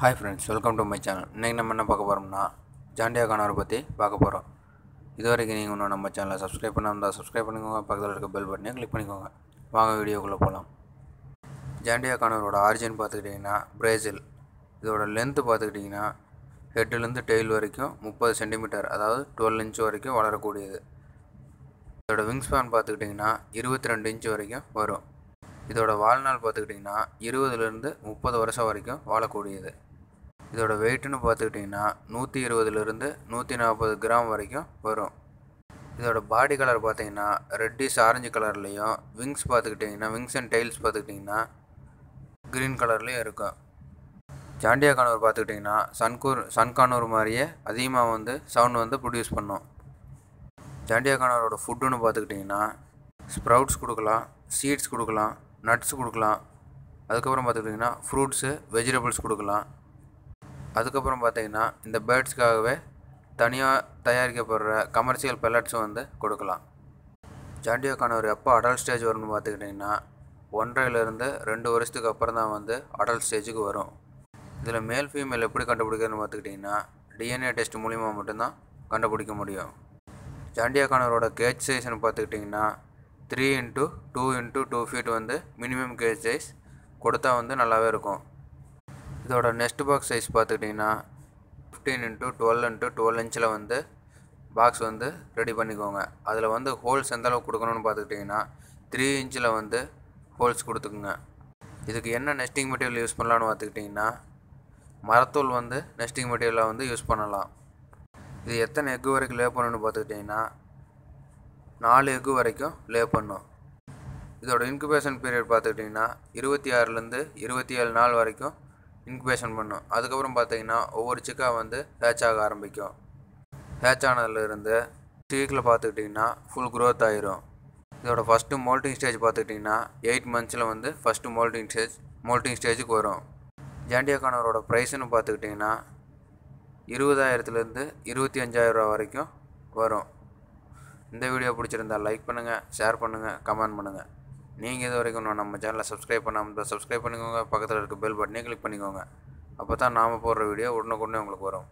Hi friends welcome to my channel இன்றைக்கி நம்ம என்ன பார்க்க போகிறோம்னா ஜாண்டியா கானவரை பற்றி பார்க்க போகிறோம் இது வரைக்கும் நீங்கள் இன்னும் நம்ம சேனலை சப்ஸ்கிரைப் பண்ணாமல் சப்ஸ்கிரைப் பண்ணிக்கோங்க. பக்கத்தில் இருக்க பெல் பட்டனையும் கிளிக் பண்ணிக்கோங்க. வாங்க வீடியோக்குள்ளே போகலாம் ஜாண்டியா கானவரோட ஆரிஜின் பார்த்துக்கிட்டிங்கன்னா பிரேசில் இதோட லென்த்து பார்த்துக்கிட்டிங்கன்னா ஹெட்டுலேருந்து டெயில் வரைக்கும் முப்பது சென்டிமீட்டர் அதாவது டுவெல் இன்ச் வரைக்கும் வளரக்கூடியது. இதோட விங் ஸ்பேன் பார்த்துக்கிட்டிங்கன்னா இருபத்தி ரெண்டு இன்ச் வரைக்கும் வரும். இதோட வாழ்நாள் பார்த்துக்கிட்டிங்கன்னா இருபதுலேருந்து முப்பது வருஷம் வரைக்கும் வாழக்கூடியது. இதோட வெயிட்டுன்னு பார்த்துக்கிட்டிங்கன்னா நூற்றி இருபதுலேருந்து நூற்றி நாற்பது கிராம் வரைக்கும் வரும். இதோட பாடி கலர் பார்த்தீங்கன்னா ரெட்டிஷ் ஆரஞ்சு கலர்லேயும் விங்ஸ் பார்த்துக்கிட்டிங்கன்னா விங்ஸ் அண்ட் டெய்ல்ஸ் பார்த்துக்கிட்டிங்கன்னா க்ரீன் கலர்லேயும் இருக்கும். ஜாண்டியா கானூர் பார்த்துக்கிட்டிங்கன்னா சன்கூர் சன்கானூர் மாதிரியே அதிகமாக வந்து சவுண்ட் வந்து ப்ரொடியூஸ் பண்ணும். ஜாண்டியா கானூரோட ஃபுட்டுன்னு பார்த்துக்கிட்டிங்கன்னா ஸ்ப்ரவுட்ஸ் கொடுக்கலாம் சீட்ஸ் கொடுக்கலாம் நட்ஸ் கொடுக்கலாம். அதுக்கப்புறம் பார்த்துக்கிட்டிங்கன்னா ஃப்ரூட்ஸு வெஜிடபிள்ஸ் கொடுக்கலாம். அதுக்கப்புறம் பார்த்தீங்கன்னா இந்த பேர்ட்ஸ்க்காகவே தனியாக தயாரிக்கப்படுற கமர்ஷியல் பெல்லட்ஸும் வந்து கொடுக்கலாம். ஜாண்டியா எப்போ அடல்ட் ஸ்டேஜ் வரும்னு பார்த்துக்கிட்டிங்கன்னா ஒன்றையிலேருந்து ரெண்டு வருஷத்துக்கு அப்புறம் தான் வந்து அடல்ட் ஸ்டேஜுக்கு வரும். இதில் மேல் ஃபீமேல் எப்படி கண்டுபிடிக்கிறதுன்னு பார்த்துக்கிட்டிங்கன்னா டிஎன்ஏ டெஸ்ட் மூலிமா மட்டும்தான் கண்டுபிடிக்க முடியும். ஜாண்டியா கேஜ் சைஸ்னு பார்த்துக்கிட்டிங்கன்னா three into two into two feet வந்து மினிமம் கேஜ் சைஸ் கொடுத்தா வந்து நல்லாவே இருக்கும். இதோட நெக்ஸ்ட் பாக்ஸ் சைஸ் பார்த்துக்கிட்டிங்கன்னா fifteen into twelve into twelve இன்ச்சில் வந்து பாக்ஸ் வந்து ரெடி பண்ணிக்கோங்க. அதில் வந்து ஹோல்ஸ் எந்த அளவுக்கு கொடுக்கணும்னு பார்த்துக்கிட்டிங்கன்னா த்ரீ இன்ச்சில் வந்து ஹோல்ஸ் கொடுத்துக்குங்க. இதுக்கு என்ன நெஸ்டிங் மெட்டீரியல் யூஸ் பண்ணலான்னு பார்த்துக்கிட்டிங்கன்னா மரத்தூள் வந்து நெஸ்டிங் மெட்டீரியலாக வந்து யூஸ் பண்ணலாம். இது எத்தனை எக்கு வரைக்கும் லே பண்ணணும்னு பார்த்துக்கிட்டிங்கன்னா நாலு எக்கு வரைக்கும் லே பண்ணும். இதோட இன்குபேஷன் பீரியட் பார்த்துக்கிட்டிங்கன்னா இருபத்தி ஆறுலேருந்து இருபத்தி ஏழு நாள் வரைக்கும் இன்குபேஷன் பண்ணும். அதுக்கப்புறம் பார்த்தீங்கன்னா ஒவ்வொரு சிக்காக வந்து ஹேட்ச் ஆக ஆரம்பிக்கும். ஹேட்ச் ஆனதுலேருந்து சீக்கில் பார்த்துக்கிட்டிங்கன்னா ஃபுல் க்ரோத் ஆயிரும். இதோட ஃபஸ்ட்டு மோல்டிங் ஸ்டேஜ் பார்த்துக்கிட்டிங்கன்னா எயிட் மந்த்ஸில் வந்து ஃபஸ்ட்டு மோல்டிங் ஸ்டேஜ் மோல்டிங் ஸ்டேஜுக்கு வரும். ஜாண்டியா கானரோட ப்ரைஸ்னு பார்த்துக்கிட்டிங்கன்னா இருபதாயிரத்துலேருந்து இருபத்தி அஞ்சாயிரரூவா வரைக்கும் வரும். இந்த வீடியோ பிடிச்சிருந்தா லைக் பண்ணுங்கள் ஷேர் பண்ணுங்கள் கமெண்ட் பண்ணுங்கள் நீங்கள் இது வரைக்கும் நம்ம சேனலை சப்ஸ்கிரைப் பண்ணாமல் சப்ஸ்கிரைப் பண்ணிக்கோங்க. பக்கத்தில் இருக்க பெல் பட்டனே கிளிக் பண்ணிக்கோங்க. அப்போ தான் நாம் போடுற வீடியோ உடனுக்குடனே உங்களுக்கு வரும்.